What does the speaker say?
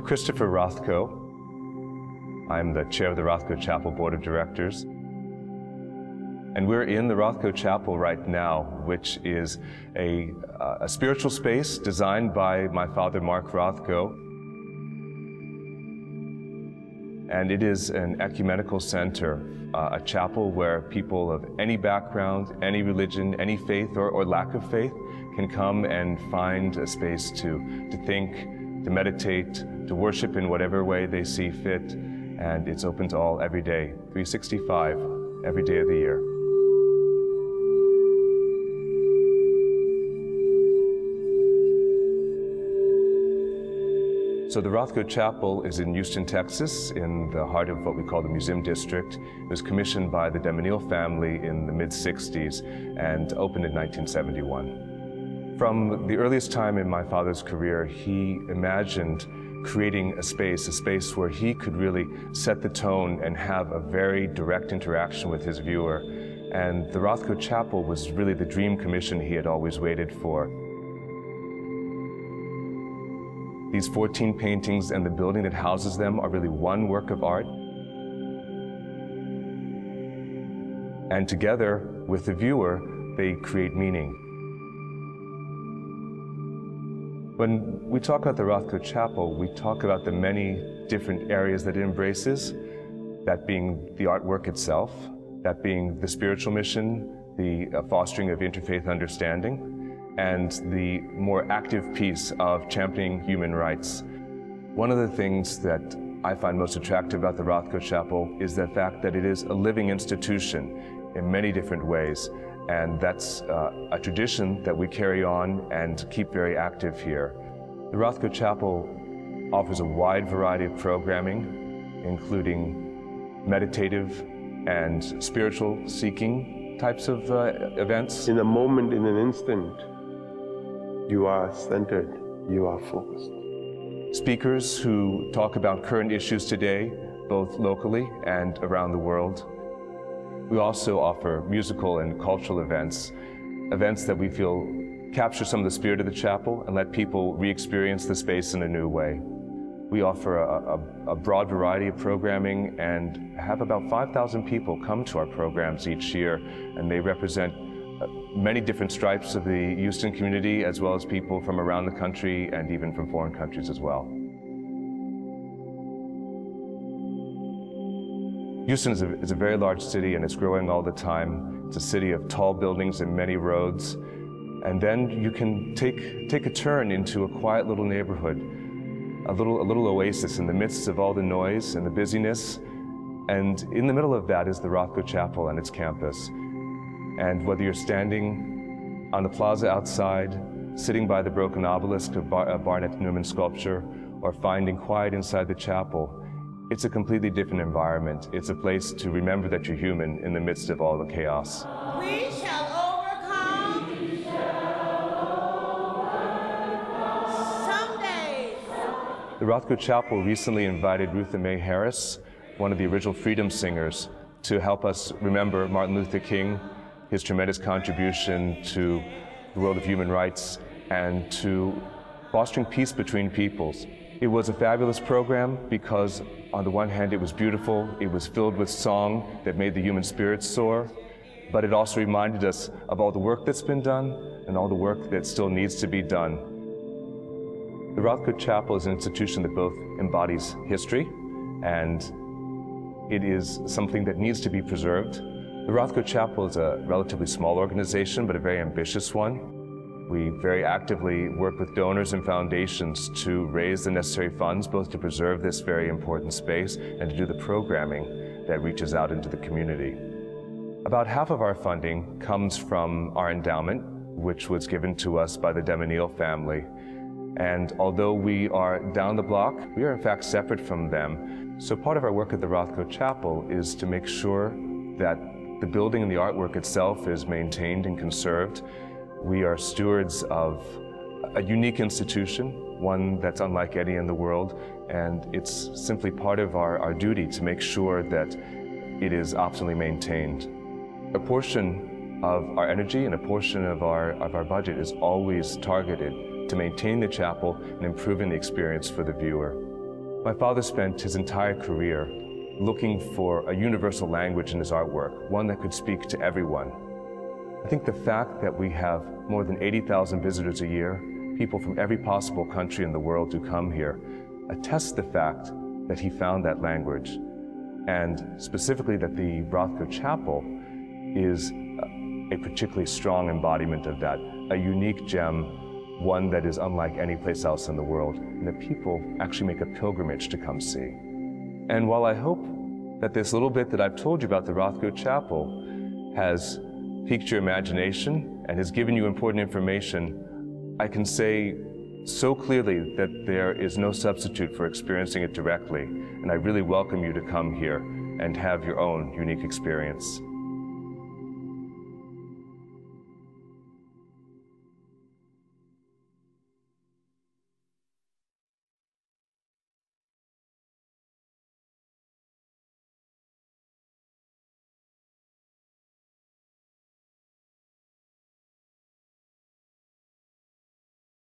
I'm Christopher Rothko. I'm the chair of the Rothko Chapel Board of Directors. And we're in the Rothko Chapel right now, which is a, uh, a spiritual space designed by my father, Mark Rothko. And it is an ecumenical center, uh, a chapel where people of any background, any religion, any faith or, or lack of faith can come and find a space to, to think, to meditate, to worship in whatever way they see fit. And it's open to all every day, 365, every day of the year. So the Rothko Chapel is in Houston, Texas, in the heart of what we call the Museum District. It was commissioned by the DeMenil family in the mid-60s and opened in 1971. From the earliest time in my father's career, he imagined creating a space, a space where he could really set the tone and have a very direct interaction with his viewer. And the Rothko Chapel was really the dream commission he had always waited for. These 14 paintings and the building that houses them are really one work of art. And together with the viewer, they create meaning. When we talk about the Rothko Chapel, we talk about the many different areas that it embraces, that being the artwork itself, that being the spiritual mission, the uh, fostering of interfaith understanding, and the more active piece of championing human rights. One of the things that I find most attractive about the Rothko Chapel is the fact that it is a living institution in many different ways. And that's uh, a tradition that we carry on and keep very active here. The Rothko Chapel offers a wide variety of programming, including meditative and spiritual seeking types of uh, events. In a moment, in an instant, you are centered, you are focused. Speakers who talk about current issues today, both locally and around the world. We also offer musical and cultural events, events that we feel capture some of the spirit of the chapel and let people re-experience the space in a new way. We offer a, a, a, broad variety of programming and have about 5,000 people come to our programs each year, and they represent uh, many different stripes of the Houston community, as well as people from around the country and even from foreign countries as well. Houston is a, is a, very large city and it's growing all the time. It's a city of tall buildings and many roads. And then you can take, take a turn into a quiet little neighborhood, a little, a little oasis in the midst of all the noise and the busyness. And in the middle of that is the Rothko Chapel and its campus. And whether you're standing on the plaza outside, sitting by the broken obelisk of Bar Barnett Newman sculpture, or finding quiet inside the chapel, it's a completely different environment. It's a place to remember that you're human in the midst of all the chaos. We shall overcome. We shall overcome. Someday. The Rothko Chapel recently invited Rutha Mae Harris, one of the original freedom singers, to help us remember Martin Luther King his tremendous contribution to the world of human rights and to fostering peace between peoples. It was a fabulous program because on the one hand it was beautiful, it was filled with song that made the human spirit soar, but it also reminded us of all the work that's been done and all the work that still needs to be done. The Rothko Chapel is an institution that both embodies history and it is something that needs to be preserved the Rothko Chapel is a relatively small organization, but a very ambitious one. We very actively work with donors and foundations to raise the necessary funds, both to preserve this very important space and to do the programming that reaches out into the community. About half of our funding comes from our endowment, which was given to us by the DeMenil family. And although we are down the block, we are in fact separate from them. So part of our work at the Rothko Chapel is to make sure that the building and the artwork itself is maintained and conserved. We are stewards of a unique institution, one that's unlike any in the world, and it's simply part of our, our duty to make sure that it is optimally maintained. A portion of our energy and a portion of our, of our budget is always targeted to maintain the chapel and improving the experience for the viewer. My father spent his entire career looking for a universal language in his artwork, one that could speak to everyone. I think the fact that we have more than 80,000 visitors a year, people from every possible country in the world who come here, attests the fact that he found that language, and specifically that the Rothko Chapel is a particularly strong embodiment of that, a unique gem, one that is unlike any place else in the world, and that people actually make a pilgrimage to come see. And while I hope that this little bit that I've told you about the Rothko Chapel has piqued your imagination and has given you important information, I can say so clearly that there is no substitute for experiencing it directly, and I really welcome you to come here and have your own unique experience.